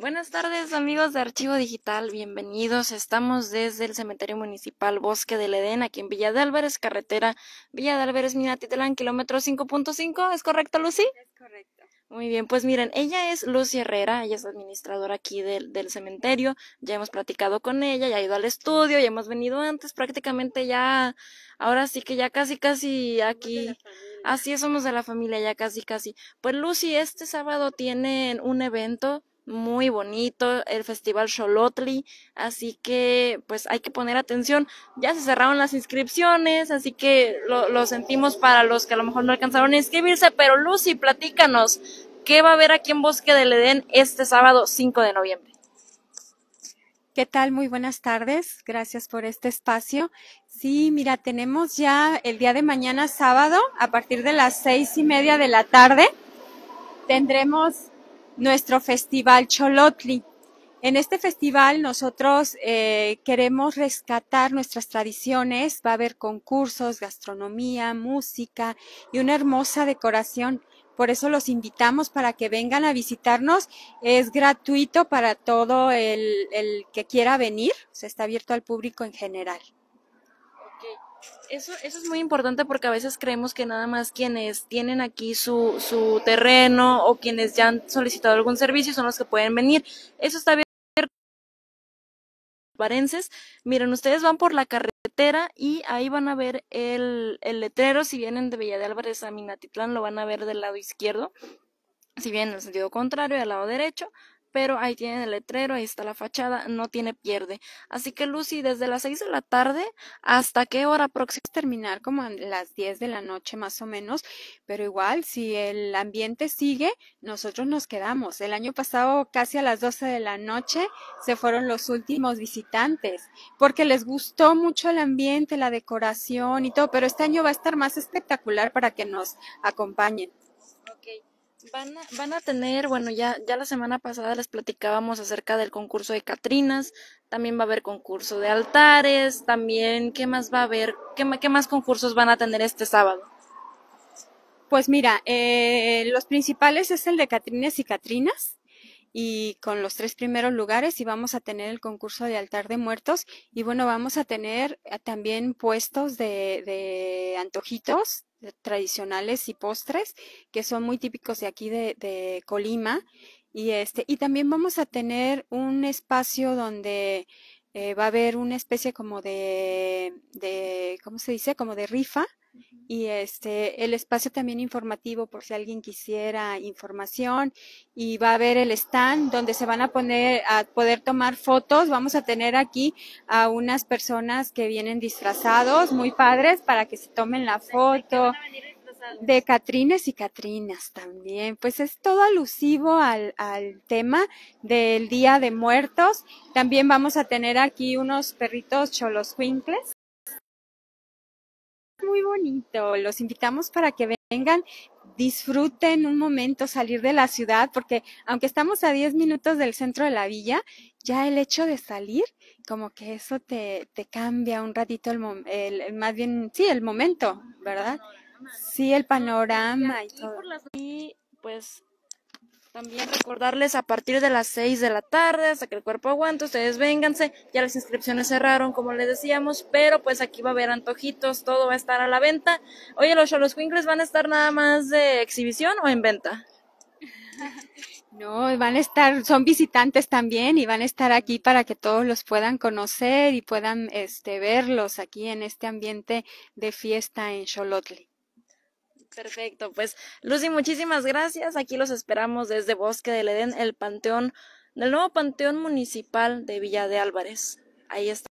Buenas tardes amigos de Archivo Digital, bienvenidos. Estamos desde el Cementerio Municipal Bosque del Edén, aquí en Villa de Álvarez, carretera Villa de Álvarez, Minatitlán, kilómetro 5.5. ¿Es correcto, Lucy? Es correcto. Muy bien, pues miren, ella es Lucy Herrera, ella es administradora aquí del, del cementerio, ya hemos platicado con ella, ya ha ido al estudio, ya hemos venido antes, prácticamente ya, ahora sí que ya casi, casi aquí, así es, somos de la familia, ya casi, casi. Pues Lucy, este sábado tienen un evento muy bonito, el Festival Xolotli, así que pues hay que poner atención. Ya se cerraron las inscripciones, así que lo, lo sentimos para los que a lo mejor no alcanzaron a inscribirse, pero Lucy, platícanos, ¿qué va a haber aquí en Bosque del Edén este sábado 5 de noviembre? ¿Qué tal? Muy buenas tardes. Gracias por este espacio. Sí, mira, tenemos ya el día de mañana sábado, a partir de las seis y media de la tarde, tendremos nuestro festival Cholotli. En este festival nosotros eh, queremos rescatar nuestras tradiciones, va a haber concursos, gastronomía, música y una hermosa decoración. Por eso los invitamos para que vengan a visitarnos. Es gratuito para todo el, el que quiera venir, se está abierto al público en general. Eso, eso es muy importante porque a veces creemos que nada más quienes tienen aquí su, su terreno o quienes ya han solicitado algún servicio son los que pueden venir. Eso está bien. Miren, ustedes van por la carretera y ahí van a ver el, el letrero. Si vienen de Villa de Álvarez a Minatitlán, lo van a ver del lado izquierdo. Si vienen en el sentido contrario, al lado derecho, pero ahí tienen el letrero, ahí está la fachada, no tiene pierde. Así que Lucy, desde las 6 de la tarde, ¿hasta qué hora próxima? Terminar como a las 10 de la noche más o menos, pero igual si el ambiente sigue, nosotros nos quedamos. El año pasado casi a las 12 de la noche se fueron los últimos visitantes, porque les gustó mucho el ambiente, la decoración y todo, pero este año va a estar más espectacular para que nos acompañen. Okay. Van a, van a tener, bueno, ya, ya la semana pasada les platicábamos acerca del concurso de Catrinas, también va a haber concurso de altares, también, ¿qué más va a haber? ¿Qué, qué más concursos van a tener este sábado? Pues mira, eh, los principales es el de Catrinas y Catrinas, y con los tres primeros lugares y vamos a tener el concurso de altar de muertos y bueno, vamos a tener eh, también puestos de, de antojitos tradicionales y postres que son muy típicos de aquí de, Colima y este y también vamos a tener un espacio donde eh, va a haber una especie como de, de cómo se dice como de rifa y este el espacio también informativo por si alguien quisiera información y va a haber el stand donde se van a poner a poder tomar fotos vamos a tener aquí a unas personas que vienen disfrazados muy padres para que se tomen la foto de Catrines y Catrinas también. Pues es todo alusivo al, al tema del Día de Muertos. También vamos a tener aquí unos perritos cholos quincles muy bonito. Los invitamos para que vengan, disfruten un momento salir de la ciudad, porque aunque estamos a 10 minutos del centro de la villa, ya el hecho de salir, como que eso te, te cambia un ratito el, el, más bien, sí, el momento, ¿verdad? Sí, el panorama y todo. Y pues también recordarles a partir de las 6 de la tarde, hasta que el cuerpo aguante, ustedes vénganse, ya las inscripciones cerraron, como les decíamos, pero pues aquí va a haber antojitos, todo va a estar a la venta. Oye, ¿los Cholos van a estar nada más de exhibición o en venta? No, van a estar, son visitantes también y van a estar aquí para que todos los puedan conocer y puedan este, verlos aquí en este ambiente de fiesta en Xolotli. Perfecto, pues Lucy, muchísimas gracias. Aquí los esperamos desde Bosque del Edén, el panteón, del nuevo panteón municipal de Villa de Álvarez. Ahí está.